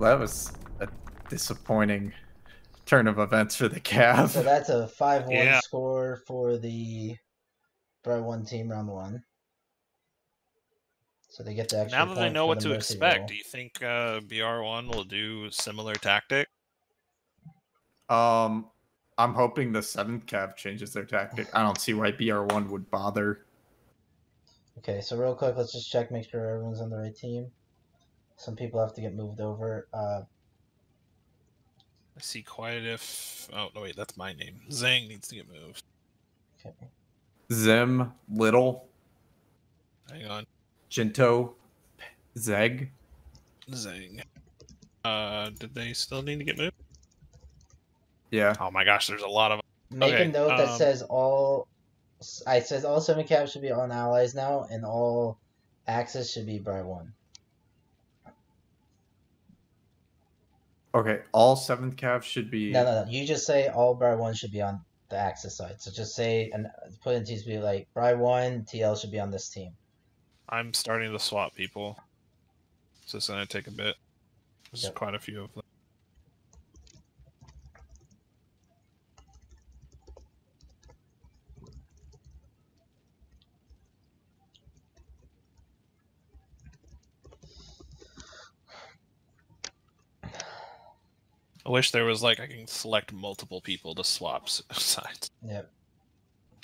that was a disappointing turn of events for the Cav. So that's a five-one Yeah. score for the Bro One team round one. So they get the extra Now that they know what the to expect, roll. do you think uh, BR1 will do similar tactic? Um, I'm hoping the seventh Cav changes their tactic. I don't see why BR1 would bother. Okay, so real quick, let's just check, make sure everyone's on the right team. Some people have to get moved over. Uh, I see quiet if. Oh, no, wait, that's my name. Zhang needs to get moved. okay. Zim, Little, Hang on. Jinto, Zeg. Zhang. Uh, did they still need to get moved? Yeah. Oh my gosh, there's a lot of. Make Okay, a note that um, says all. I says all seven Cavs should be on allies now, and all axes should be by one. Okay, all seventh Cav should be. No, no, no. You just say all by one should be on the axis side. So just say and put in teams be like by one TL should be on this team. I'm starting to swap people. So it's gonna take a bit. There's Yep. quite a few of them. I wish there was like I can select multiple people to swap sides. Yep.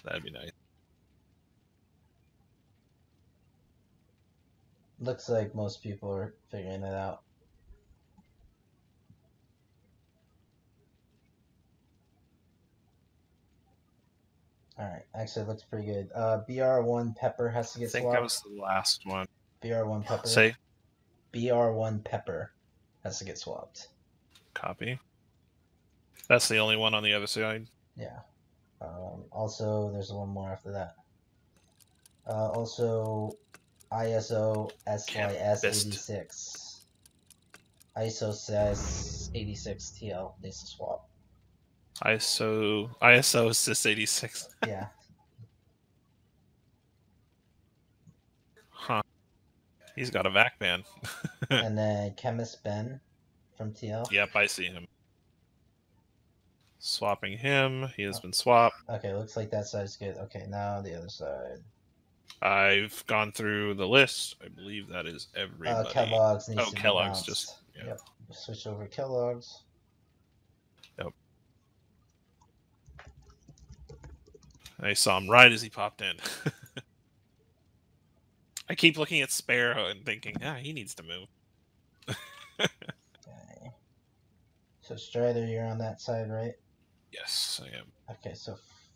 That'd be nice. Looks like most people are figuring it out. Alright, actually it looks pretty good. Uh BR1 Pepper has to get. Swapped. I think swapped. that was the last one. BR1 Pepper. Say BR1 Pepper has to get swapped. Copy. That's the only one on the other side. Yeah. Um, also, there's one more after that. Uh, also, ISO SYS86. ISO says 86 TL needs to swap. ISO ISO sys eighty six. Yeah. Huh. He's got a vac ban. and then Chemist Ben from TL. yep, I see him. Swapping him. He has been swapped. Okay, looks like that side's good. Okay, now the other side. I've gone through the list. I believe that is Uh, everybody. Kellogg's needs Oh, Kellogg's just- yeah. Yep. Switch over Kellogg's. I saw him right as he popped in. I keep looking at Sparrow and thinking, ah, he needs to move. So Strider, you're on that side, right? Yes, I am. Okay, so f-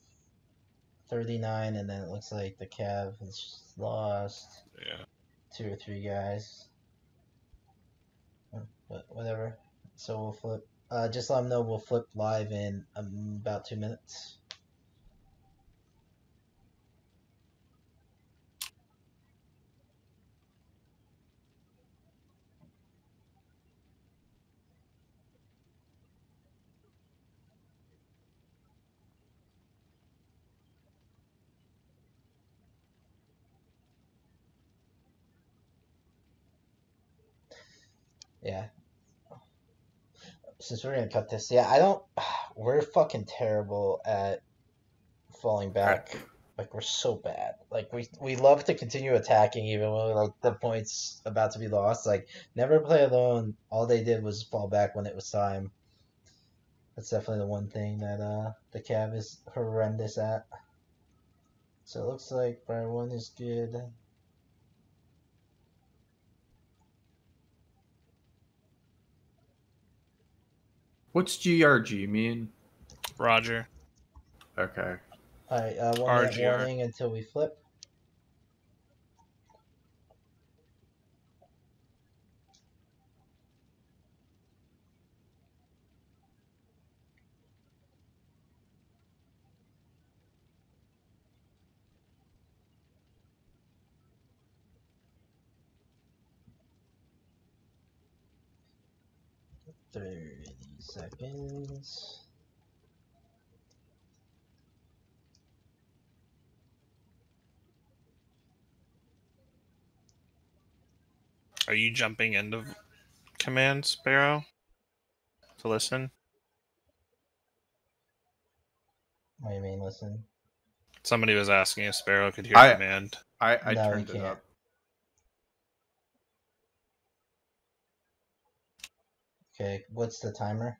39, and then it looks like the Cav has lost Yeah. two or three guys. Uh, But whatever. So we'll flip. Uh, just let them know we'll flip live in um, about two minutes. Yeah. Since we're gonna cut this, yeah, I don't. We're fucking terrible at falling back. Like we're so bad. Like we we love to continue attacking even when like the points about to be lost. Like never play alone. All they did was fall back when it was time. That's definitely the one thing that uh the Cav is horrendous at. So it looks like Briar one is good. What's GRG mean? Roger. Okay. Alright, uh, one minute RGR. warning until we flip. Thirty seconds. Are you jumping end of command Sparrow to listen? What do you mean? Listen. Somebody was asking if Sparrow could hear I- command. I, I No, turned it up. Okay, what's the timer?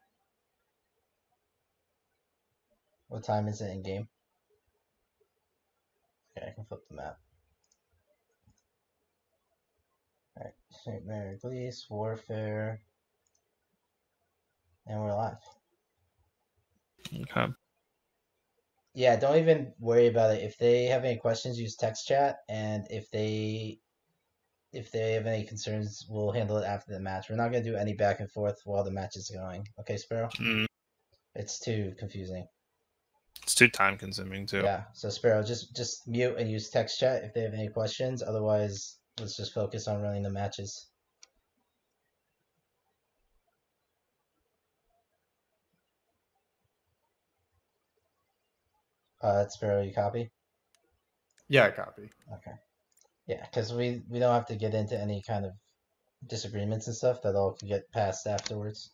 What time is it in game? Okay, I can flip the map. Alright, Sainte-Mère-Église, Warfare, and we're live. Okay. Yeah, don't even worry about it. If they have any questions, use text chat, and if they if they have any concerns, we'll handle it after the match. We're not gonna do any back and forth while the match is going. Okay, Sparrow? Mm, It's too confusing. it's too time consuming too. Yeah, so Sparrow, just just mute and use text chat if they have any questions. Otherwise, let's just focus on running the matches. Uh, Sparrow, you copy? Yeah, I copy. Okay. Yeah, because we we don't have to get into any kind of disagreements and stuff. That all can get passed afterwards.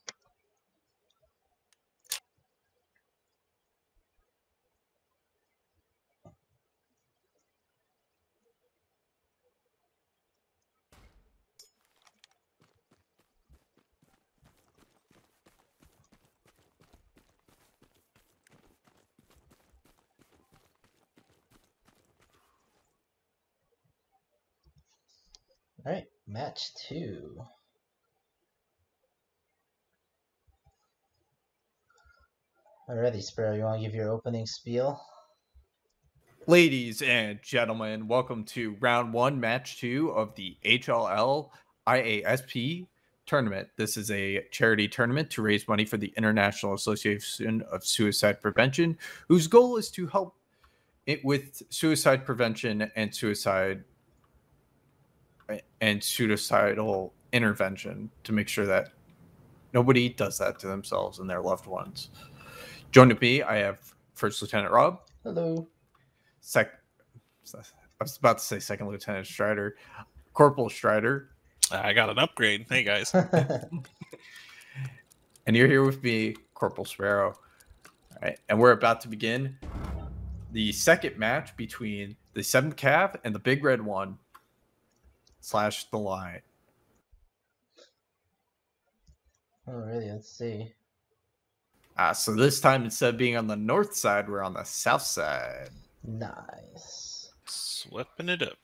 All right, match two. Alrighty, Sparrow, you want to give your opening spiel? Ladies and gentlemen, welcome to round one, match two of the HLL IASP tournament. This is a charity tournament to raise money for the International Association of Suicide Prevention, whose goal is to help it with suicide prevention and suicide and suicidal intervention to make sure that nobody does that to themselves and their loved ones. Joining me, I have First Lieutenant Rob, Hello. sec. I was about to say Second Lieutenant Strider, Corporal Strider, I got an upgrade. Hey guys. and you're here with me, Corporal Sparrow. All right, and we're about to begin the second match between the Seventh Cav and the Big Red One slash the Line. Oh, really? let's see. Uh, so this time, instead of being on the north side, we're on the south side. Nice. Sweeping it up.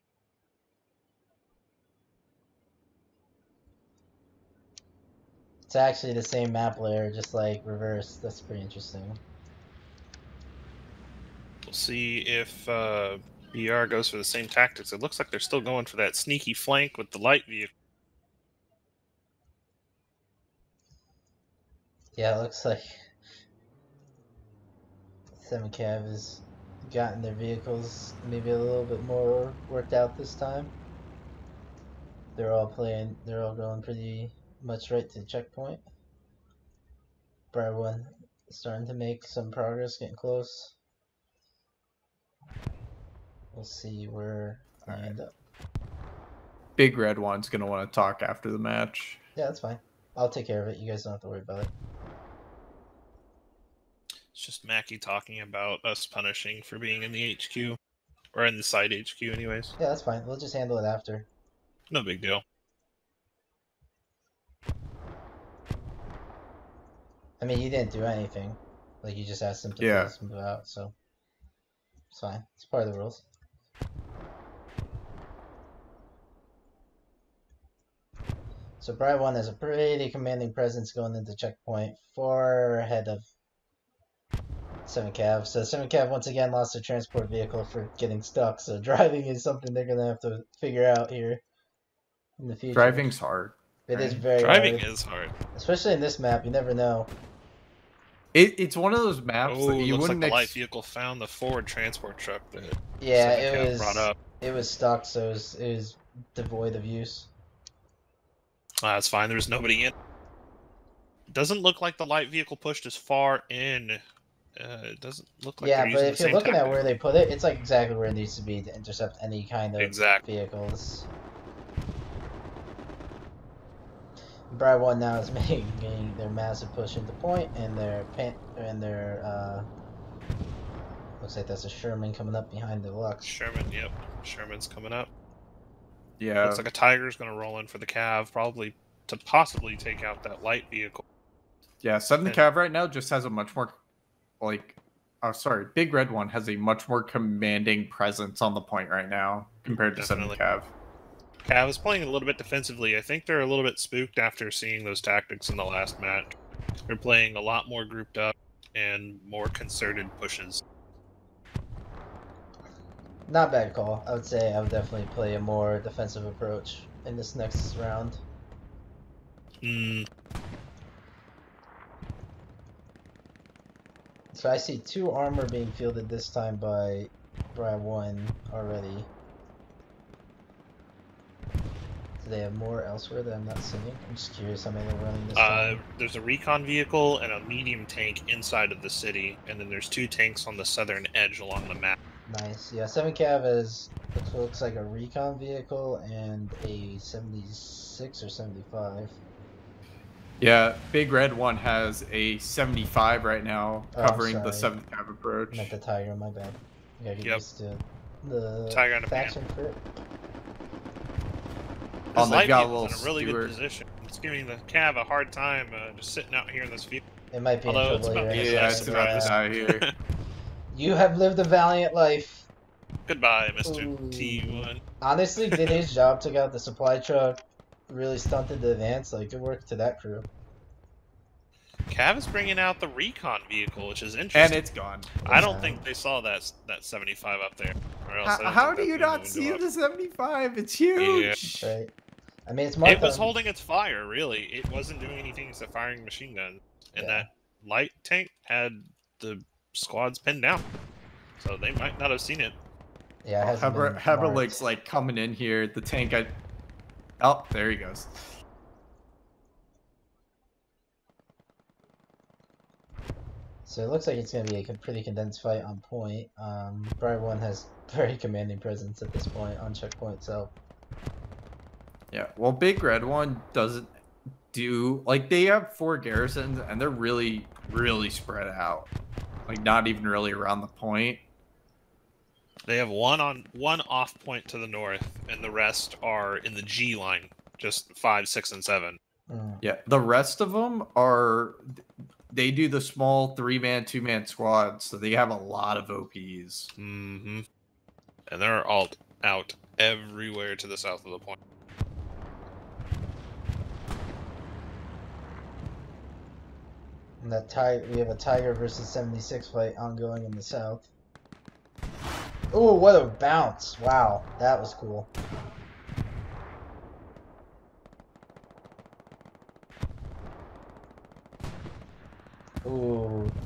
It's actually the same map layer, just like reverse. That's pretty interesting. We'll see if uh, BR goes for the same tactics. It looks like they're still going for that sneaky flank with the light vehicle. Yeah, it looks like Seven Cav has gotten their vehicles maybe a little bit more worked out this time. They're all playing. They're all going pretty much right to the checkpoint. Briar one starting to make some progress, getting close. We'll see where I end up. Big Red One's gonna want to talk after the match. Yeah, that's fine. I'll take care of it. You guys don't have to worry about it. It's just Mackie talking about us punishing for being in the HQ. Or in the side HQ, anyways. Yeah, that's fine. We'll just handle it after. No big deal. I mean, you didn't do anything. Like, you just asked them to Yeah. move out, so. It's fine. It's part of the rules. So, Bright 1 has a pretty commanding presence going into checkpoint, far ahead of 7 Cav. So, 7 Cav once again lost their transport vehicle for getting stuck, so driving is something they're gonna have to figure out here in the future. Driving's hard. It is right? very Driving hard. is hard. Especially in this map, you never know. It, it's one of those maps Oh, that you looks like wouldn't the light vehicle found the forward transport truck that Yeah, it was. brought up. It was stuck, so it was, it was devoid of use. Ah, that's fine. There's nobody in. It doesn't look like the light vehicle pushed as far in. Uh, it doesn't look like yeah, but using if the you're same looking at where they put it, it's like exactly where it needs to be to intercept any kind of Exactly. vehicles. Bride One now is making their massive push into point, and their pan and their uh, looks like that's a Sherman coming up behind the Luchs. Sherman, yep. Sherman's coming up. Yeah. Looks like a Tiger's going to roll in for the Cav, probably to possibly take out that light vehicle. Yeah, Seven And- Cav right now just has a much more like oh sorry, Big Red One has a much more commanding presence on the point right now compared to Seven Definitely. Cav. Cav was playing a little bit defensively. I think they're a little bit spooked after seeing those tactics in the last match. They're playing a lot more grouped up and more concerted pushes. Not bad call. I would say I would definitely play a more defensive approach in this next round. Mm, So I see two armor being fielded this time by Bride One already. Do they have more elsewhere that I'm not seeing? I'm just curious how many they're running this uh, time. there's a recon vehicle and a medium tank inside of the city, and then there's two tanks on the southern edge along the map. Nice. Yeah, 7 Cav is looks, looks like a recon vehicle and a 76 or 75. Yeah, Big Red One has a 75 right now, Oh, covering the 7th Cav approach. I meant the Tiger, my bad. I gotta get Yep. used to the Tiger and a pan. faction for it. Oh, This got a little in a really Stuart. good position. It's giving the Cav a hard time uh, just sitting out here in this field. It might be in Although it's trouble about- here. Yeah, nice it's to about to die here. You have lived a valiant life. Goodbye, Mr. Ooh. T1. Honestly, did his job, took out the supply truck, really stunted the advance. Like, good work to that crew. Cav is bringing out the recon vehicle, which is interesting. and it's gone. I don't Yeah. think they saw that that 75 up there. Or else How, don't how do you not see the 75? It's huge. Right? I mean, it's marked It was holding its fire, really. It wasn't doing anything except firing machine guns. And Yeah. that light tank had the squads pinned down. So they might not have seen it. Yeah, it hasn't Heber, been Heberlick's like coming in here. The tank, I. Oh, there he goes. So it looks like it's going to be a pretty condensed fight on point. Um, Bride 1 has very commanding presence at this point on checkpoint, so Yeah, well, Big Red One doesn't do like they have four garrisons and they're really, really spread out. Like not even really around the point. They have one on one off point to the north, and the rest are in the G line, just five, six, and seven. mm, Yeah, the rest of them are they do the small three man, two man squads, so they have a lot of OPs. hmm And they're all out everywhere to the south of the point. and that ti- we have a Tiger versus 76 fight ongoing in the south. Oh, what a bounce! Wow, that was cool.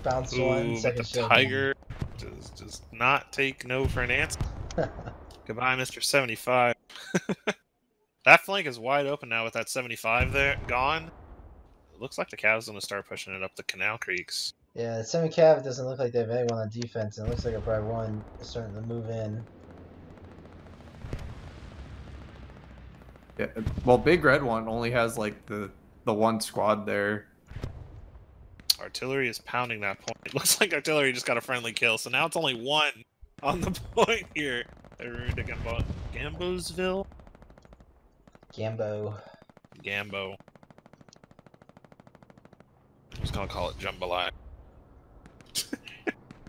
Bounce one, Ooh, but second the shield. Tiger does, does not take no for an answer. Goodbye, Mr. 75. that flank is wide open now with that 75 there gone. It looks like the Cavs going to start pushing it up the Canal Creeks. Yeah, the Semi Cav doesn't look like they have anyone on defense, and it looks like a Pride 1 is starting to move in. Yeah, well, Big Red One only has like the the one squad there. Artillery is pounding that point. It looks like artillery just got a friendly kill, so now it's only one on the point here. They're to Gambo- Gambosville? Gambo. Gambo. I was gonna call it Jambalaya.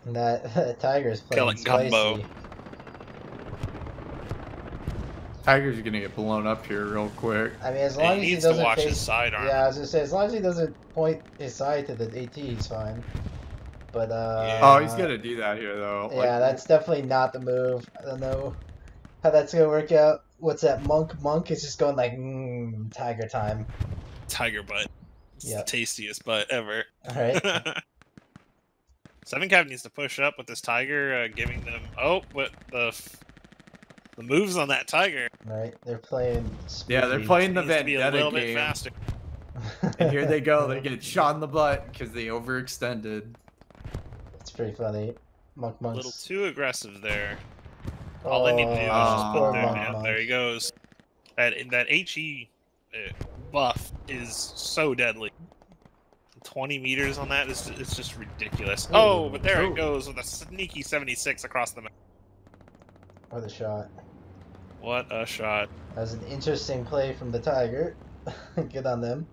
That, that Tiger is playing Killing spicy. Gumbo. Tigers are gonna get blown up here real quick. I mean, as He long as he doesn't watch face, his sidearm. yeah, I was gonna say, as long as he doesn't point his side to the AT, he's fine. But uh, Yeah. Oh, he's gonna do that here though. Like, yeah, that's definitely not the move. I don't know how that's gonna work out. What's that? Monk, Monk is just going like, mm, Tiger time. Tiger butt. It's Yeah. the tastiest butt ever. All right. Seven Cav needs to push up with this Tiger, uh, giving them. Oh, what the f- the moves on that Tiger? Right, They're playing. Yeah, they're playing the Needs a vendetta little bit game. faster. And here they go. They get shot in the butt because they overextended. It's pretty funny. Monk, A little too aggressive there. All they need to do is Oh, just put there. Monk, Yeah, Monk. there he goes. That that he uh, buff is so deadly. 20 meters on that is it's just ridiculous. Oh, but there Ooh. it goes with a sneaky 76 across the map. Or the shot. What a shot. That was an interesting play from the Tiger. Good on them.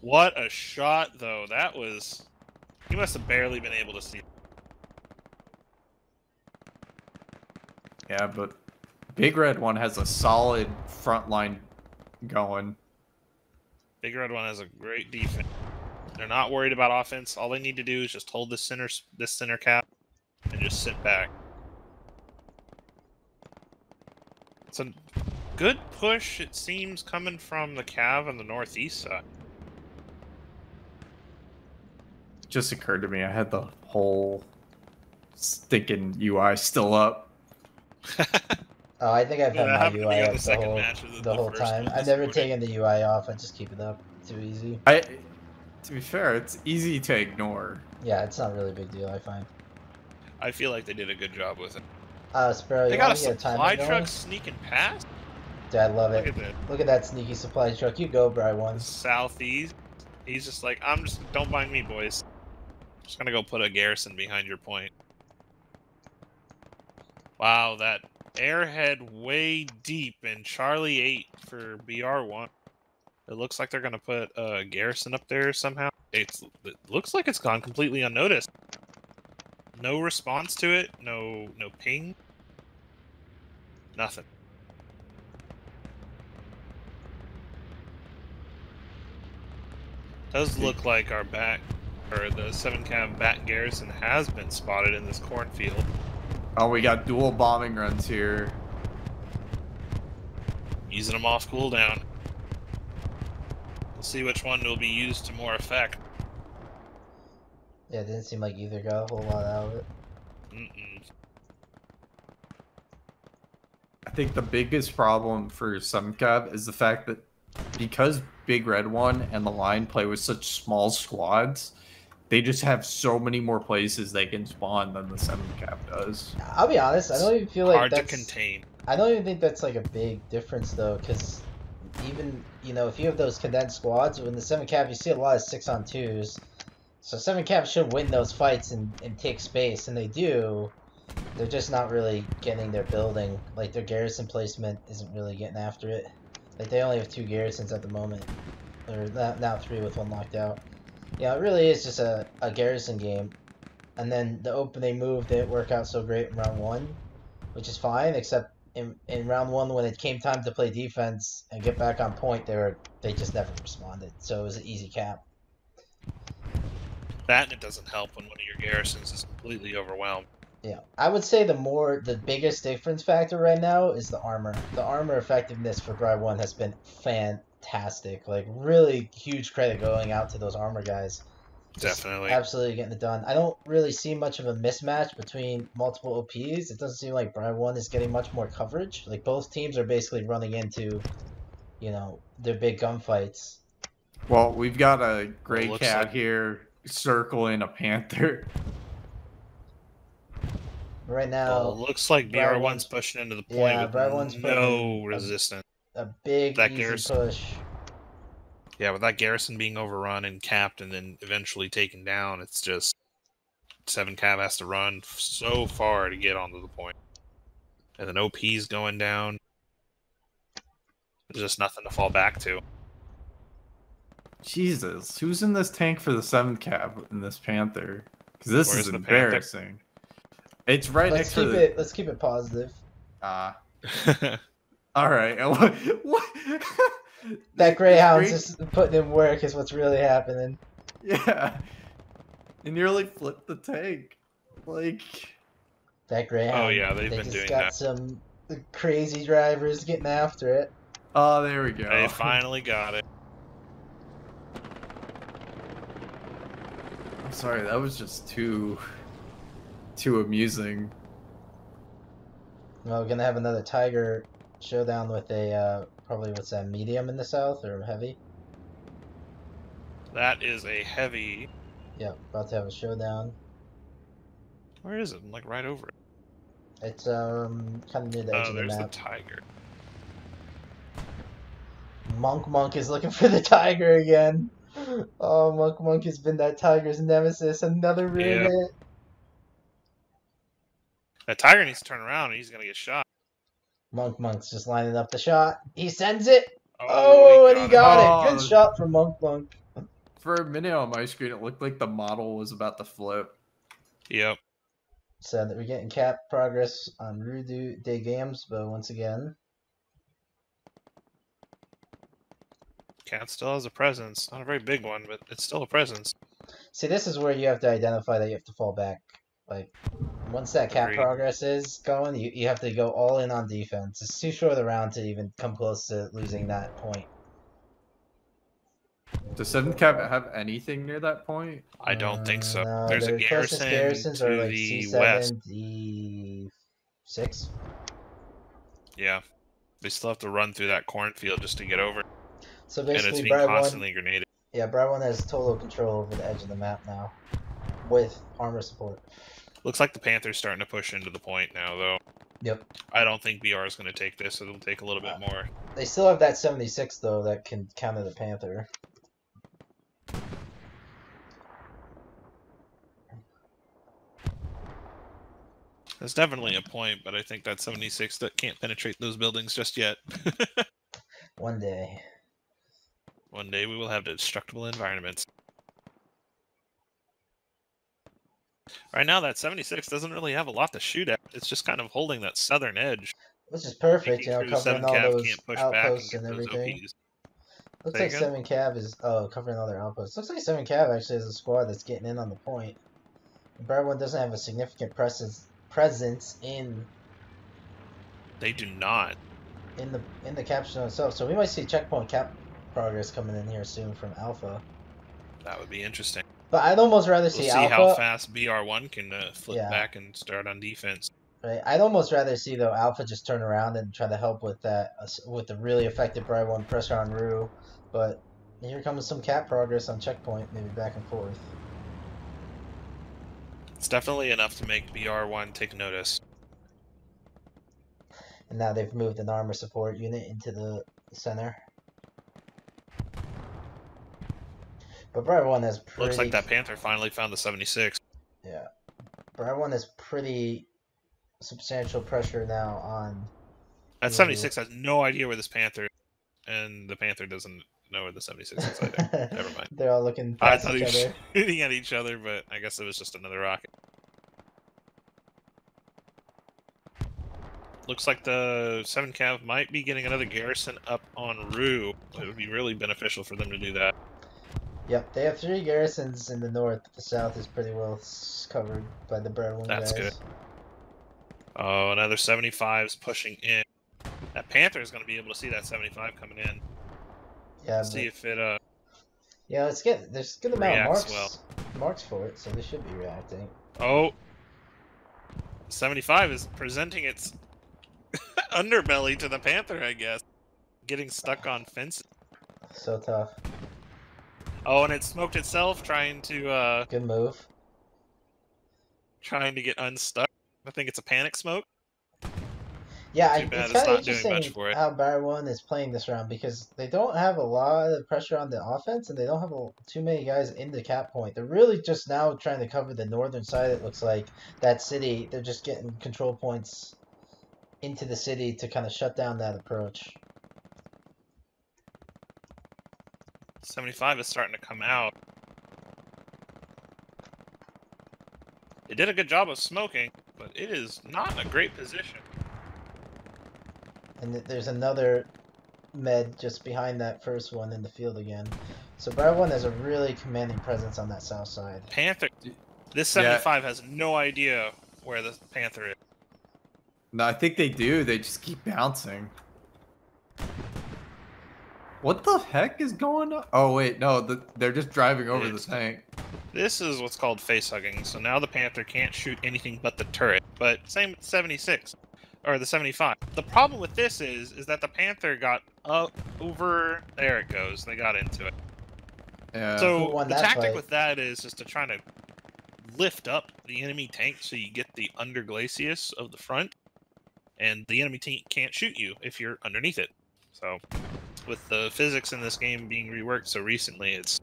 What a shot, though. That was. He must have barely been able to see. Yeah, but Big Red One has a solid front line going. Big Red One has a great defense. They're not worried about offense. All they need to do is just hold this center this center cap and just sit back. It's a good push, it seems, coming from the Cav on the northeast side. Just occurred to me, I had the whole stinking UI still up. Oh, I think I've Yeah, had that my UI on up the the whole, match the- the the whole time. I've never morning. taken the UI off. I just keep it up. Too easy. I, to be fair, it's easy to ignore. Yeah, it's not really a big deal. I find. I feel like they did a good job with it. Uh, Sparrow, you They got a want to a timer supply going? truck sneaking past. Dude, I love Look it. at that. Look at that sneaky supply truck. You go, Bry one. southeast. He's just like, I'm just don't mind me, boys. Just gonna go put a garrison behind your point. Wow, that airhead way deep in Charlie eight for BR one. It looks like they're gonna put a garrison up there somehow. It's it looks like it's gone completely unnoticed. No response to it. No no ping. Nothing. Does hmm. look like our back, or the seven cav back garrison has been spotted in this cornfield. Oh, we got dual bombing runs here. Using them off cooldown. We'll see which one will be used to more effect. Yeah, it didn't seem like either got a whole lot out of it. Mm-mm. I think the biggest problem for Semcab is the fact that because Big Red One and the line play with such small squads, they just have so many more places they can spawn than the Seven Cav does. I'll be honest. I don't even feel like Hard to that's. contain. I don't even think that's like a big difference though, because even you know if you have those condensed squads, in the seven cav you see a lot of six on twos, so seven cav should win those fights and, and take space, and they do. They're just not really getting their building, like their garrison placement isn't really getting after it. Like they only have two garrisons at the moment, or now, three with one locked out. Yeah, it really is just a, a garrison game, and then the opening move didn't work out so great in round one, which is fine, except in, in round one when it came time to play defense and get back on point, they were they just never responded. So it was an easy cap. That and it doesn't help when one of your garrisons is completely overwhelmed. Yeah, I would say the more the biggest difference factor right now is the armor. The armor effectiveness for Bry One has been fantastic. Like really huge credit going out to those armor guys. Just Definitely. absolutely getting it done. I don't really see much of a mismatch between multiple OPs. It doesn't seem like Bry One is getting much more coverage. Like both teams are basically running into, you know, their big gunfights. Well, we've got a gray cat like- here circling a panther. Right now, it looks like BR1's pushing into the point yeah, with Brad one's putting no resistance. a big that easy garrison- push. Yeah, with that garrison being overrun and capped and then eventually taken down, it's just seven cav has to run so far to get onto the. And then OP's going down. There's just nothing to fall back to. Jesus, who's in this tank for the seventh cav in this panther? Because this Where's is the panther? embarrassing. It's right Let's next to keep the. it. Let's keep it positive. Ah, all right. What? what? That Greyhound's Grey- just putting in work is what's really happening. Yeah. It nearly flipped the tank. Like, That Greyhound. Oh, yeah, they've they been just doing got that. some crazy drivers getting after it. oh, there we go. they finally got it. Sorry, that was just too, too amusing. Well, we're gonna have another Tiger showdown with a uh, probably what's that medium in the south or heavy? That is a heavy. Yeah, about to have a showdown. Where is it? I'm like right over it. It's um kind of near the edge Oh, of the there's the map. tiger. Monk Monk is looking for the tiger again. Oh, Monk Monk has been that tiger's nemesis. Another rear Yeah. hit. That tiger needs to turn around, and he's gonna get shot. Monk Monk's just lining up the shot. He sends it. Oh, oh and he it. got it. Oh. Good shot from Monk Monk. For a minute on my screen, it looked like the model was about to flip. Yep. So that we're getting cap progress on Rudu de Games, but once again, Cat still has a presence. Not a very big one, but it's still a presence. see, this is where you have to identify that you have to fall back. Like, once that cat Agreed. progress is going, you, you have to go all in on defense. It's too short of the round to even come close to losing that point. Does seven cav have anything near that point? I don't think so. Uh, no, There's a garrison garrisons to are like the C7, west. D6. Yeah. They still have to run through that cornfield just to get over, So and it's basically, being Brad one, grenaded. yeah, Brad one has total control over the edge of the map now, with armor support. Looks like the Panthers starting to push into the point now, though. Yep. I don't think BR is going to take this. It'll take a little bit Uh, more. They still have that 76 though that can counter the Panther. There's definitely a point, but I think that 76 that can't penetrate those buildings just yet. One day. One day we will have destructible environments. Right now, that 76 doesn't really have a lot to shoot at. It's just kind of holding that southern edge. Which is perfect, you know, covering 7 all Cav those can't push and outposts and everything. Looks like seven Cav is oh covering all their outposts. Looks like seven Cav actually has a squad that's getting in on the point. One doesn't have a significant presence presence in They do not. in the in the cap zone itself. So we might see checkpoint cap progress coming in here soon from Alpha. That would be interesting. But I'd almost rather see, We'll see, Alpha. how fast BR1 can uh, flip Yeah. back and start on defense. Right. I'd almost rather see though Alpha just turn around and try to help with that uh, with the really effective Brad one pressure on Rue. But here comes some cat progress on checkpoint, maybe back and forth. It's definitely enough to make BR1 take notice. And now they've moved an armor support unit into the center. But Brad one has pretty Looks like that Panther finally found the 76. yeah. Brad one has pretty substantial pressure now on That 76 has no idea where this Panther is, and the Panther doesn't know where the 76 is either. Never mind. They're all looking I thought each other. shooting at each other, but I guess it was just another rocket. Looks like the 7 Cav might be getting another garrison up on Rue. It would be really beneficial for them to do that. Yep, they have three garrisons in the north. The south is pretty well covered by the one That's guys. good. Oh, another 75's pushing in. That Panther is going to be able to see that 75 coming in. Yeah, see if it uh yeah, let's get there's good amount of marks marks for it, so they should be reacting. oh 75 is presenting its underbelly to the Panther, I guess. Getting stuck on fences. So tough. Oh, and it smoked itself trying to uh Good move. trying to get unstuck. I think it's a panic smoke. Yeah, I, it's it's kind of interesting for how Bar One is playing this round because they don't have a lot of pressure on the offense and they don't have a, too many guys in the cap point. They're really just now trying to cover the northern side. It looks like that city. They're just getting control points into the city to kind of shut down that approach. 75 is starting to come out. It did a good job of smoking, but it is not in a great position. And there's another med just behind that first one in the field again. So Bar One has a really commanding presence on that south side. Panther. This Yeah. 75 has no idea where the Panther is. No, I think they do. They just keep bouncing. What the heck is going on? Oh wait, no, the, they're just driving over the tank. This is what's called face hugging. So now the Panther can't shoot anything but the turret. But same with 76 or the 75. The problem with this is is that the Panther got up over there it goes. They got into it. Yeah. So the tactic fight? with that is just to try to lift up the enemy tank so you get the under glacis of the front, and the enemy tank can't shoot you if you're underneath it. So with the physics in this game being reworked so recently, it's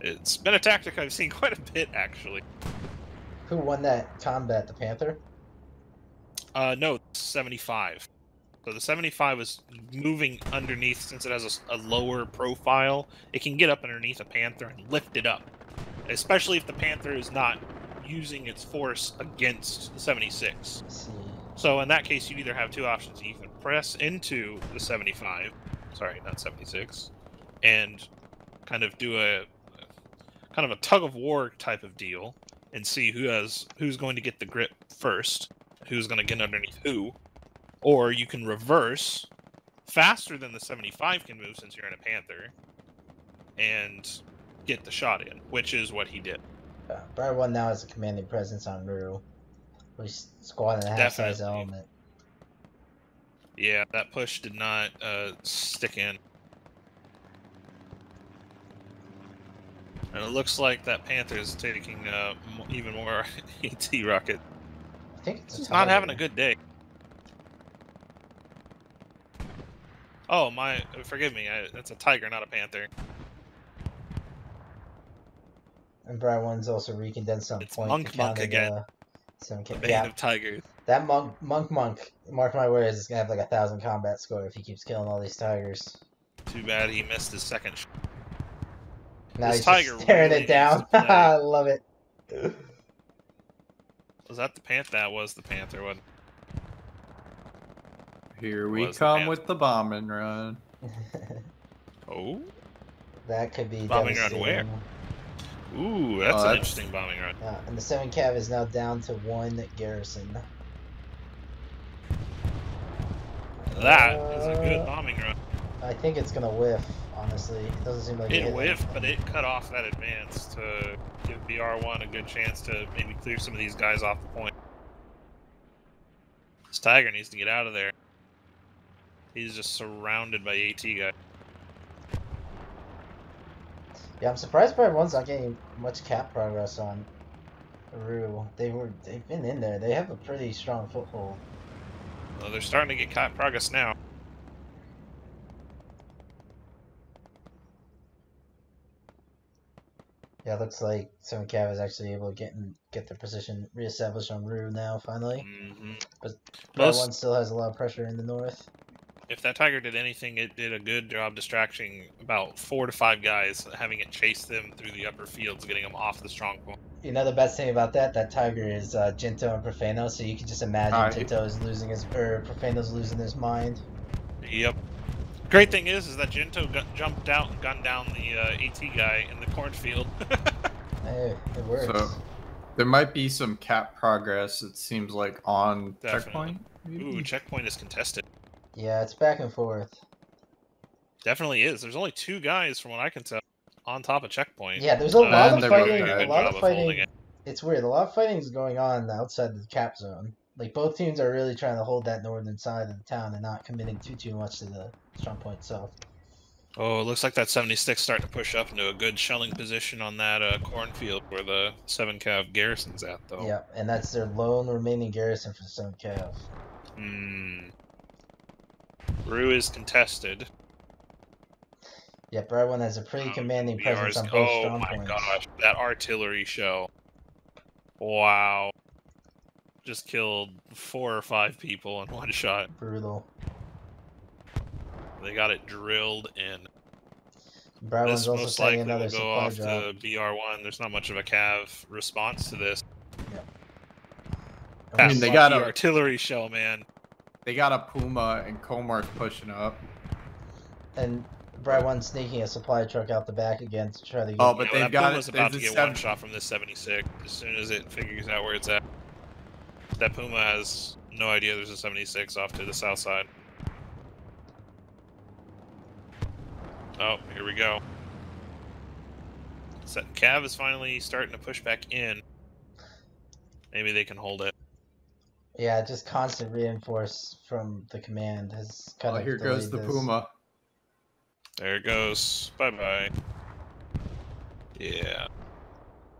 it's been a tactic I've seen quite a bit actually. Who won that combat? The Panther. Uh, no, 75. So the 75 is moving underneath since it has a, a, lower profile. It can get up underneath a Panther and lift it up, especially if the Panther is not using its force against the 76. So in that case, you either have two options. You can press into the 75, sorry, not 76, and kind of do a kind of a tug of war type of deal and see who has who's going to get the grip first, who's going to get underneath who, or you can reverse faster than the 75 can move since you're in a Panther and get the shot in, which is what he did. Briar One now has a commanding presence on Rue. He's squad and a half size element. Yeah, that push did not uh, stick in. And it looks like that Panther is taking uh, even more AT rocket. I think it's He's not having a good day. Oh my! Forgive me. I, that's a tiger, not a panther. And Briar One's also recondensed on it's point. Monk Monk again. Uh, some the bane yeah. of tigers. That monk monk monk. Mark my words, is gonna have like a thousand combat score if he keeps killing all these tigers. Too bad he missed his second. Now this he's tiger staring really it down. I love it. Was that the panther? That was the panther one. Here we come the with the bombing run. oh. That could be bombing run where? Ooh, that's uh, an interesting bombing run. Uh, and the 7 cav is now down to one garrison. That uh, a good bombing run. I think it's gonna whiff, honestly. It doesn't seem like it, it whiffed, but it cut off that advance to give BR1 a good chance to maybe clear some of these guys off the point. This Tiger needs to get out of there. He's just surrounded by AT guys. Yeah, I'm surprised by one's not getting much cap progress on Rue. They were they've been in there. They have a pretty strong foothold. Well, they're starting to get cap progress now. Yeah, looks like Seven Cav is actually able to get in, get their position reestablished on Rue now, finally. Mm -hmm. But Most... one still has a lot of pressure in the north if that tiger did anything, it did a good job distracting about four to five guys, having it chase them through the upper fields, getting them off the strong point. You know the best thing about that? That tiger is uh, Jinto and Profano, so you can just imagine right. Jinto is losing his or Profano's losing his mind. Yep. Great thing is, is that Jinto got, jumped out and gunned down the uh, AT guy in the cornfield. hey, it works. So, there might be some cap progress. It seems like on Definitely. checkpoint. Maybe? Ooh, checkpoint is contested. Yeah, it's back and forth. Definitely is. There's only two guys, from what I can tell, on top of checkpoint. Yeah, there's a uh, lot of fighting. A lot of fighting. It. It's weird. A lot of fighting is going on outside the cap zone. Like both teams are really trying to hold that northern side of the town and not committing too too much to the strong point itself. Oh, it looks like that 76 starting to push up into a good shelling position on that uh, cornfield where the 7 Cav garrison's at, though. Yeah, and that's their lone remaining garrison for 7 Cav. Hmm. Rue is contested. Yep, One has a pretty um, commanding presence on both oh strong points. Oh my gosh, that artillery show. Wow. Just killed four or five people in one shot. Brutal. They got it drilled in. Brown's also most likely will go off drop. to BR1. There's not much of a cav response to this. Yep. I mean, they got the artillery shell, man. They got a Puma and Comar's pushing up. And Brad one sneaking a supply truck out the back again to try to oh, get. Oh, but they've got Puma's it. about to get seven... one shot from this 76 as soon as it figures out where it's at. That Puma has no idea there's a 76 off to the south side. Oh, here we go. Cav is finally starting to push back in. Maybe they can hold it. Yeah, just constant reinforce from the command has kind oh, of. here goes the this. Puma. There it goes. Bye bye. Yeah.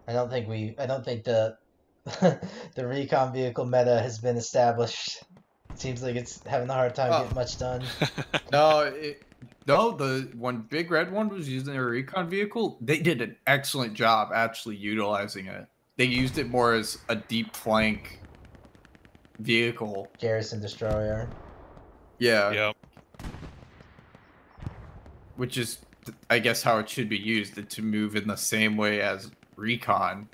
I don't think we. I don't think the the recon vehicle meta has been established. It seems like it's having a hard time oh. getting much done. no, it, No, the when Big Red One was using their recon vehicle, they did an excellent job actually utilizing it. They used it more as a deep flank vehicle. Garrison destroyer. Yeah, Yep. Which is, I guess, how it should be used to move in the same way as recon.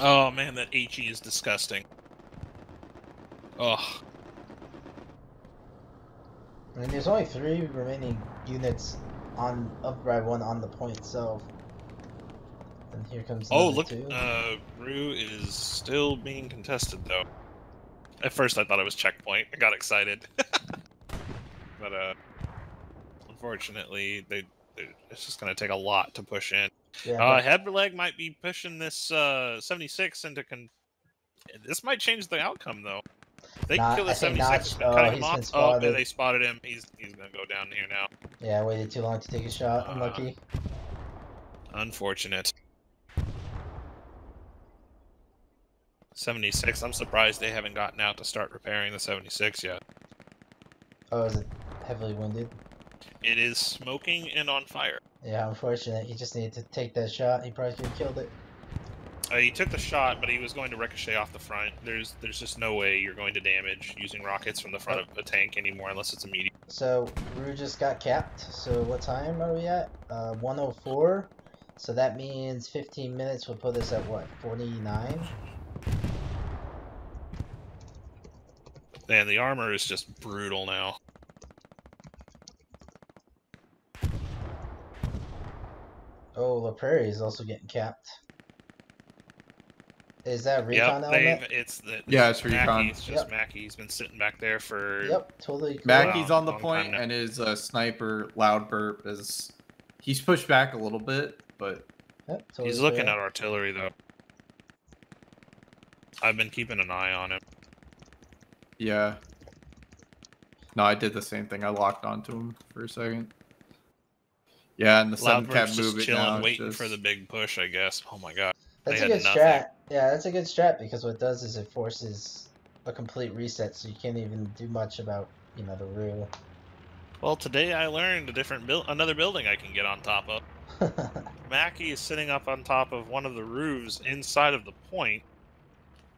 Oh man, that HE is disgusting. Oh, I mean, there's only three remaining units on of Red One on the point so. And here comes oh look, two. uh, Rue is still being contested though. At first, I thought it was checkpoint. I got excited, but uh, unfortunately, they, they it's just gonna take a lot to push in. yeah, Uh, Headleg might be pushing this uh 76 into con. This might change the outcome though. They Nah, kill the 76 Notch- and oh, him off. Oh, they spotted him. He's he's gonna go down here now. yeah, I waited too long to take a shot. Uh, Unlucky. Unfortunate. 76. I'm surprised they haven't gotten out to start repairing the 76 yet. Oh, is it heavily wounded? It is smoking and on fire. Yeah, unfortunate. He just needed to take that shot. He probably could have killed it. Uh, he took the shot, but he was going to ricochet off the front. There's there's just no way you're going to damage using rockets from the front of a tank anymore unless it's immediate. So Rue just got capped. So what time are we at? Uh, 104. So that means 15 minutes will put us at what? 49. And the armor is just brutal now. Oh, La Prairie is also getting capped. Is that recon Yep, element? they've it's the Yeah, it's recon. It's just Yep. Mackey's been sitting back there for Yep, totally. Cool. Mackey's on the long point, time now. and his uh, sniper Loud Burp is he's pushed back a little bit, but Yep, totally He's looking fair. at artillery though. I've been keeping an eye on him. Yeah. No, I did the same thing. I locked onto him for a second. Yeah, and the sun cap Loudbird's move just it chilling, now. waiting just- for the big push, I guess. Oh my god. That's they a good nothing. strat. Yeah, that's a good strat because what it does is it forces a complete reset, so you can't even do much about you know the Rue. Well, today I learned a different build, another building I can get on top of. Mackie is sitting up on top of one of the roofs inside of the point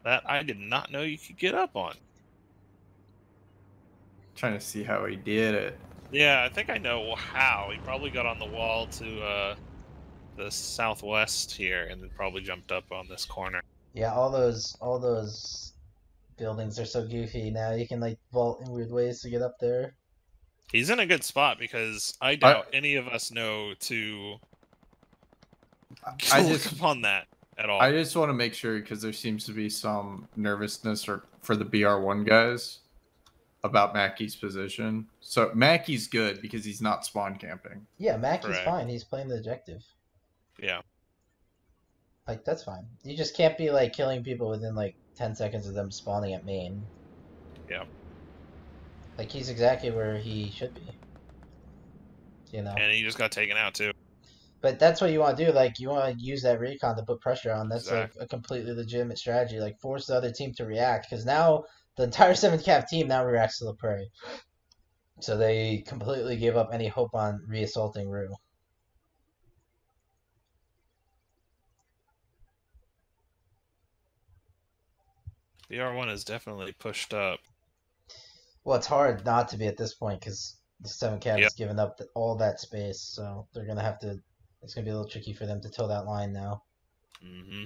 that I did not know you could get up on. Trying to see how he did it. Yeah, I think I know how. He probably got on the wall to uh, the southwest here and then probably jumped up on this corner. yeah, all those all those buildings are so goofy now. You can like vault in weird ways to get up there. He's in a good spot because I doubt any of us know to I look just upon that at all. I just want to make sure because there seems to be some nervousness or for the BR1 guys about Mackey's position. So Mackey's good because he's not spawn camping. Yeah, Mackey's Correct. fine. He's playing the objective. Yeah. Like that's fine. You just can't be like killing people within like ten seconds of them spawning at main. Yeah. Like he's exactly where he should be. You know. And he just got taken out too. But that's what you want to do. Like you want to use that recon to put pressure on. That's Exactly. like a completely legitimate strategy. Like force the other team to react because now the entire seventh cav team now reacts to the prey. So they completely give up any hope on reassaulting Rue. The R1 is definitely pushed up. Well, it's hard not to be at this point because the seven cav Yep. has given up all that space. So they're gonna have to. It's gonna be a little tricky for them to toe that line now. hmm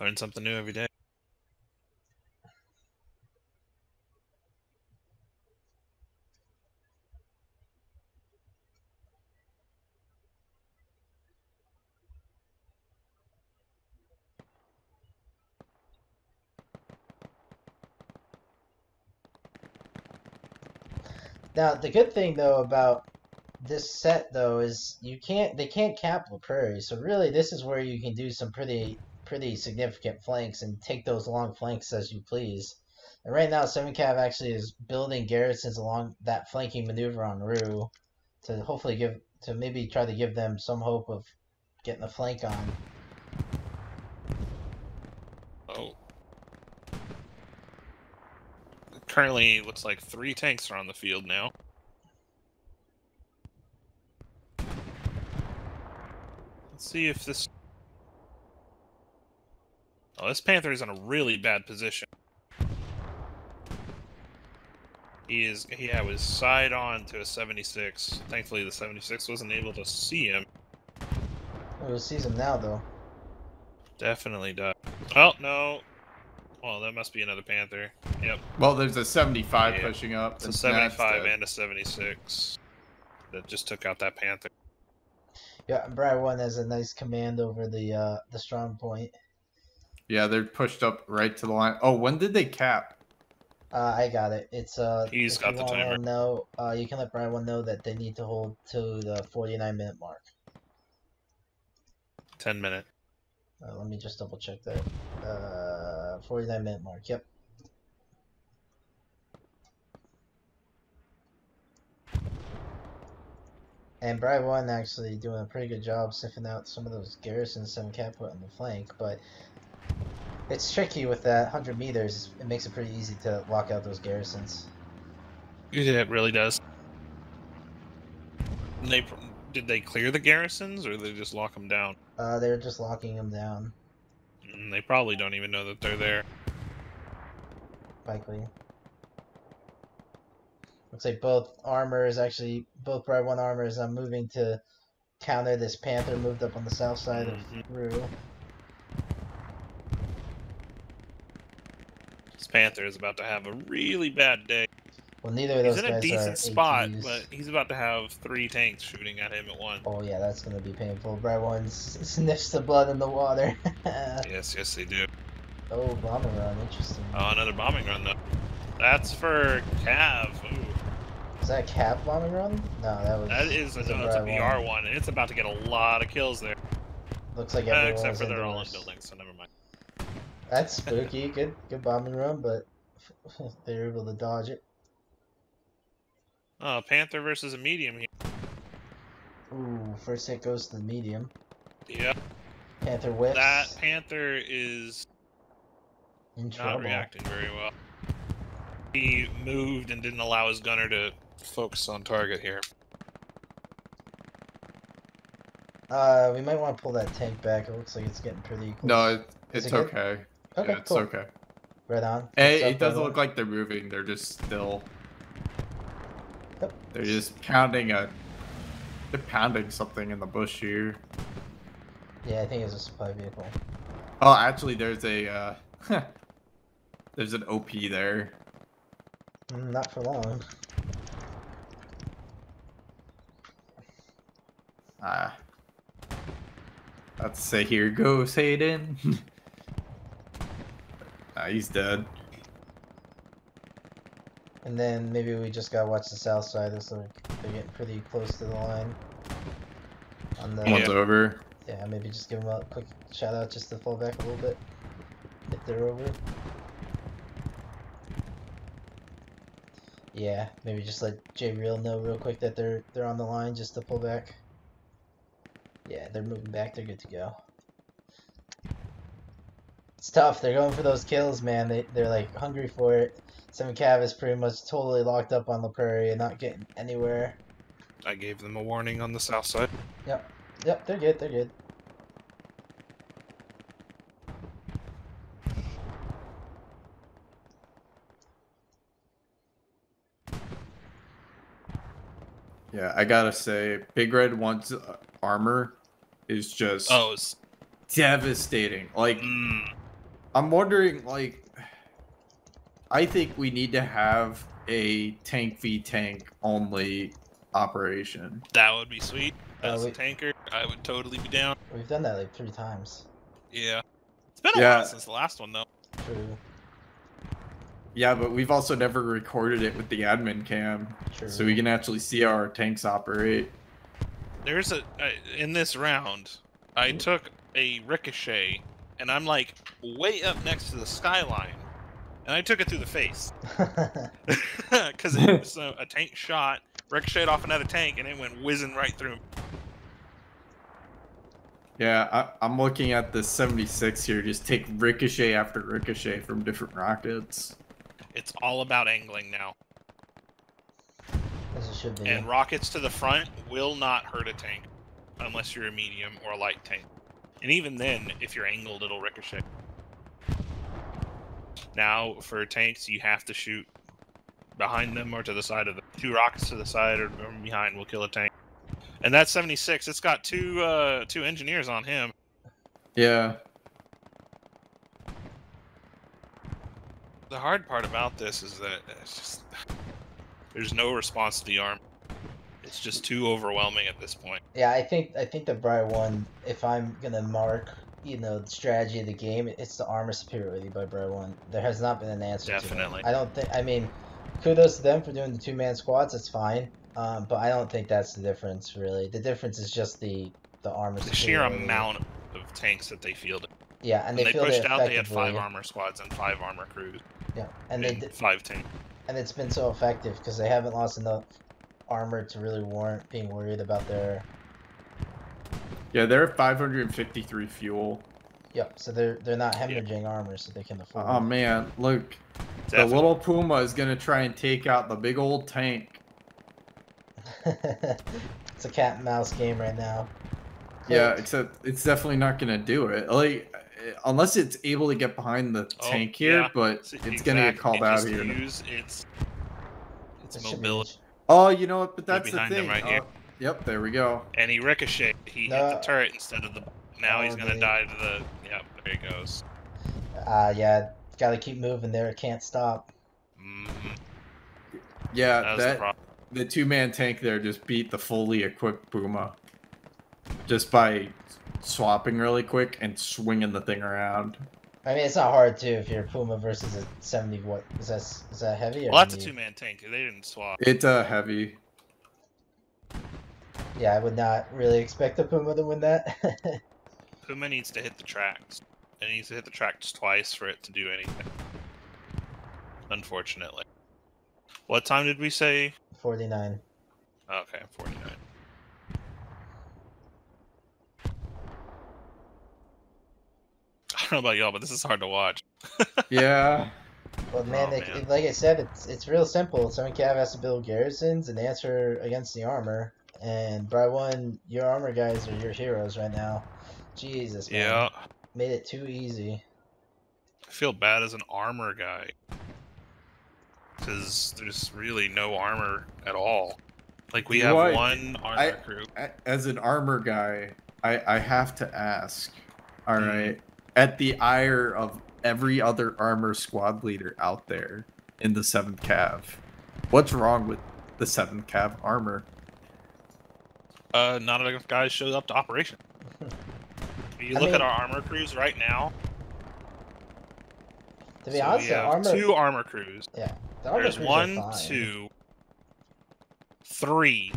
Learn something new every day. Now the good thing though about this set though is you can't they can't cap La Prairie, so really this is where you can do some pretty pretty significant flanks and take those long flanks as you please. And right now, Seven Cav actually is building garrisons along that flanking maneuver on Rue to hopefully give to maybe try to give them some hope of getting the flank on. Oh. Currently, looks like three tanks are on the field now. Let's see if this Oh, this Panther is in a really bad position. He is. He had his side on to a 76. Thankfully, the 76 wasn't able to see him. We'll see him now, though. Definitely does. Oh no. Well, that must be another Panther. Yep. Well, there's a 75 Yeah. pushing up. It's a 75 and a 76 that just took out that Panther. Yeah, Brad One has a nice command over the uh, the strong point. The- Yeah, they're pushed up right to the line. Oh, when did they cap? Uh, I got it. It's uh. He's if got you the timer. Know, uh, you can let Brad One know that they need to hold to the 49 minute mark. 10 minute. Uh, let me just double check that. Uh, 49 minute mark. Yep. And Brad One actually doing a pretty good job sniffing out some of those garrisons some cat put on the flank, but it's tricky with that 100 meters. It makes it pretty easy to lock out those garrisons. Yeah, it really does. And They did they clear the garrisons or did they just lock them down? Uh, they're just locking them down, Mm, They probably don't even know that they're there. likely. Looks like both armors actually, both Brad One armors are moving to counter this Panther moved up on the south side Mhm. of Rue. Panther is about to have a really bad day. Well, neither of He's those in a decent spot, ATs. but he's about to have three tanks shooting at him at once. Oh yeah, that's gonna be painful. Brad One sniffs the blood in the water. Yes, yes, they do. oh, bombing run, interesting. Oh, another bombing run though. That's for Cav. Ooh, Is that a cav bombing run? No, that was. that is a, was a no, that's a BR one. one, and it's about to get a lot of kills there. Looks like Uh, everyone except for they're all in buildings, so never mind. That's spooky. good, good bombing run, but they were able to dodge it. Oh, Panther versus a medium here. Ooh, first hit goes to the medium. Yeah, Panther whips. that Panther is in not trouble. reacting very well. He moved and didn't allow his gunner to focus on target here. Uh, we might want to pull that tank back. It looks like it's getting pretty close. No, it, Is it's it good? Okay. Yeah, it's cool. okay. Right on. Hey, it doesn't look like they're moving. They're just still. Yep. They're just pounding a. They're pounding something in the bush here. Yeah, I think it's a supply vehicle. Oh, actually, there's a. Uh, there's an OP there. Mm, not for long. Ah. Let's say here goes Hayden. ah, he's dead. And then maybe we just gotta watch the south side. Looks like they're getting pretty close to the line. On the One's over. yeah, maybe just give them a quick shout out just to fall back a little bit if they're over. Yeah, maybe just let J Real know real quick that they're they're on the line just to pull back. Yeah, they're moving back. They're good to go. It's tough. They're going for those kills, man. They they're like hungry for it. Seven Cav is pretty much totally locked up on the prairie and not getting anywhere. I gave them a warning on the south side. Yep, Yep, they're good. They're good. Yeah, I gotta say, Big Red One's uh, armor is just Oh, it's, devastating. Like, mm, I'm wondering, like, I think we need to have a tank v tank only operation. that would be sweet. Uh, As a tanker, I would totally be down. We've done that like three times. Yeah. It's been a Yeah. while since the last one, though. True. Yeah, but we've also never recorded it with the admin cam, True. so we can actually see how our tanks operate. There's a uh, in this round, I took a ricochet, and I'm like way up next to the skyline, and I took it through the face because it was a, a tank shot ricocheted off another tank, and it went whizzing right through. Yeah, I, I'm looking at the 76 here. Just take ricochet after ricochet from different rockets. It's all about angling now. As it should be. And rockets to the front will not hurt a tank unless you're a medium or a light tank. And even then, if you're angled, it'll ricochet. Now, for tanks, you have to shoot behind them or to the side of them. Two rockets to the side or, or behind will kill a tank. And that's 76, it's got two uh, two engineers on him. Yeah. The hard part about this is that it's just there's no response to the arm. It's just too overwhelming at this point. Yeah, I think I think the Bry one. If I'm gonna mark, you know, the strategy of the game, it's the armor superiority by Bry one. There has not been an answer. Definitely. To. I don't think. I mean, kudos to them for doing the two man squads. It's fine. Um, but I don't think that's the difference really. The difference is just the the armor. The sheer amount of tanks that they fielded. Yeah, and they, they pushed out, they had five armor squads and five armor crews Yeah, and they and did, five tanks. and it's been so effective because they haven't lost enough armor to really warrant being worried about their. Yeah, they're at 553 fuel. Yep. So they're they're not hemorrhaging armor, so they can oh, afford. Oh man, look. The little Puma is gonna try and take out the big old tank. it's a cat and mouse game right now. Yeah, Click. except it's definitely not gonna do it. Like unless it's able to get behind the Oh, tank here, yeah. but So it's gonna get called it out here. Use its its It should mobility. Oh, you know what? But that's the behind him thing. right here. Oh, yep, there we go. And he ricocheted. He hit the turret instead of the. Now he's Oh, gonna did die to the. Yep, there he goes. Uh, yeah, gotta keep moving there. It can't stop. hmm Yeah, That was the the two man tank there just beat the fully equipped Puma just by swapping really quick and swinging the thing around. I mean, it's not hard too if you're a Puma versus a 70. What is that? Is that heavy? Or Well, that's a two man tank. They didn't swap. It's a heavy. Yeah, I would not really expect a Puma to win that. Puma needs to hit the tracks. It needs to hit the tracks twice for it to do anything. Unfortunately. What time did we say? 49. Okay, 49. I don't know about y'all, but this is hard to watch. Yeah. Well, man, Oh, they, man. like I said, it's it's real simple. Seven Cav has to build garrisons and answer against the armor. And by one, your armor guys are your heroes right now. Jesus, man. Yeah. Made it too easy. I feel bad as an armor guy. Because there's really no armor at all. Like, we You have what? one armor I- crew. A- As an armor guy, I, I have to ask. All Mhm. right. At the ire of every other armor squad leader out there in the 7th Cav, what's wrong with the 7th Cav armor? Uh, not enough guys showed up to operation. If you I look mean- at our armor crews right now. To be so honest, we have armor, two armor crews. the armor There's crews are one, fine. two, three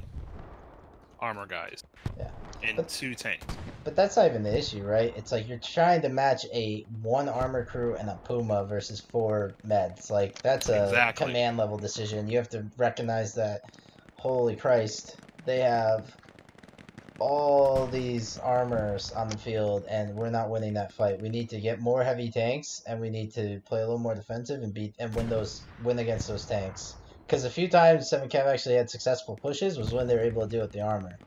armor guys. Yeah. And But- two tanks. But that's not even the issue, right? It's like you're trying to match a one armor crew and a Puma versus four meds. Like that's a Exactly. command level decision. You have to recognize that. Holy Christ, they have all these armors on the field, and we're not winning that fight. We need to get more heavy tanks, and we need to play a little more defensive and beat and win those win against those tanks. Because a few times Seven Cav actually had successful pushes was when they were able to deal with the armor.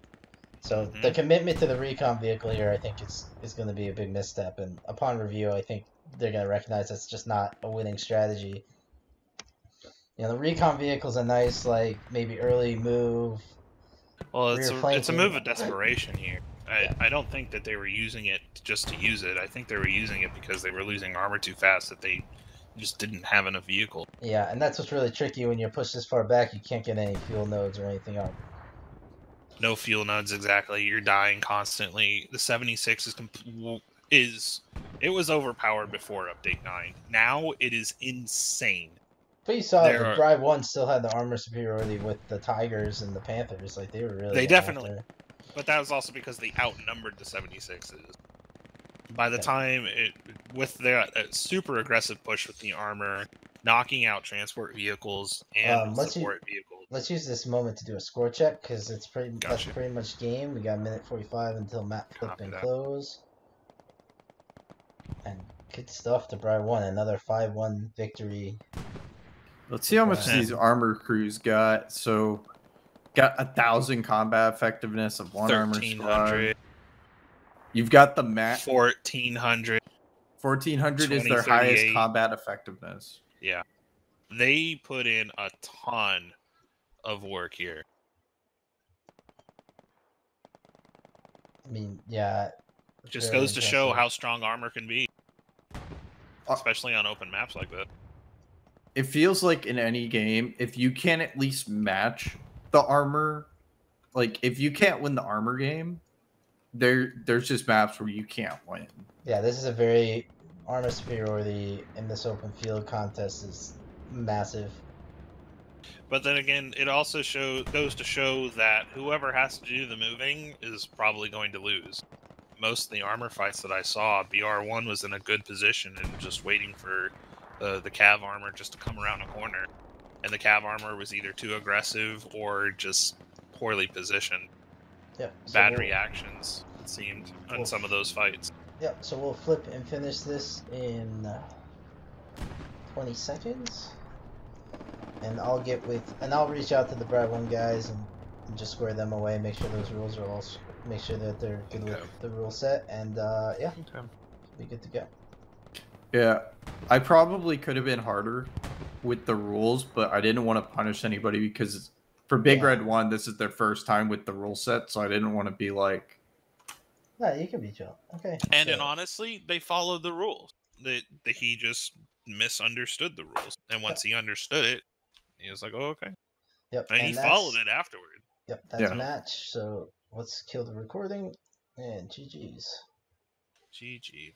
So Mhm. the commitment to the recon vehicle here, I think, is is going to be a big misstep. And upon review, I think they're going to recognize that's just not a winning strategy. You know, the recon vehicle's a nice, like maybe early move. Well, it's a, it's a move of desperation here. I, Yeah. I don't think that they were using it just to use it. I think they were using it because they were losing armor too fast that they just didn't have enough vehicle. Yeah, and that's what's really tricky when you're pushed this far back. You can't get any fuel nodes or anything up. No fuel nodes exactly. You're dying constantly. The 76 is is it was overpowered before update 9. Now it is insane. But you saw There the are- Drive One still had the armor superiority with the Tigers and the Panthers. Like they were really. They definitely- after. But that was also because they outnumbered the 76s. By the Yeah. time it with their uh, super aggressive push with the armor, knocking out transport vehicles and Um, support vehicles. Let's use this moment to do a score check because it's pretty. That's pretty much game. We got a minute forty-five until map flip Copy and that. close. And good stuff to Bry one. Another five-one victory. Let's see how much Okay. these armor crews got. So, got a thousand combat effectiveness of one armor Thirteen squad. hundred. You've got the mat. Fourteen hundred. Fourteen hundred is their highest combat effectiveness. Yeah. They put in a ton of work here. I mean, yeah. Just goes to show how strong armor can be, Uh, especially on open maps like that. It feels like in any game, if you can't at least match the armor, like if you can't win the armor game, there there's just maps where you can't win. Yeah, this is a very armor superiority in this open field contest is massive. But then again, it also show goes to show that whoever has to do the moving is probably going to lose. Most of the armor fights that I saw, BR1 was in a good position and just waiting for uh, the cav armor just to come around a corner, and the cav armor was either too aggressive or just poorly positioned. Yep. so Bad we'll- reactions, it seemed, in Cool. some of those fights. Yep, so we'll flip and finish this in uh, 20 seconds. And I'll get with, and I'll reach out to the Brad One guys and, and just square them away, make sure those rules are all, make sure that they're good Okay. with the rule set, and uh, yeah, Okay. be good to go. Yeah, I probably could have been harder with the rules, but I didn't want to punish anybody because for Big Yeah. Red One, this is their first time with the rule set, so I didn't want to be like, No, you can be chill. Okay. And so- and honestly, they followed the rules. That that he just misunderstood the rules, and once he understood it, he was like, "Oh, okay." Yep, And, he followed it afterward. Yep, that's Yeah. a match. So let's kill the recording and GG's. GG.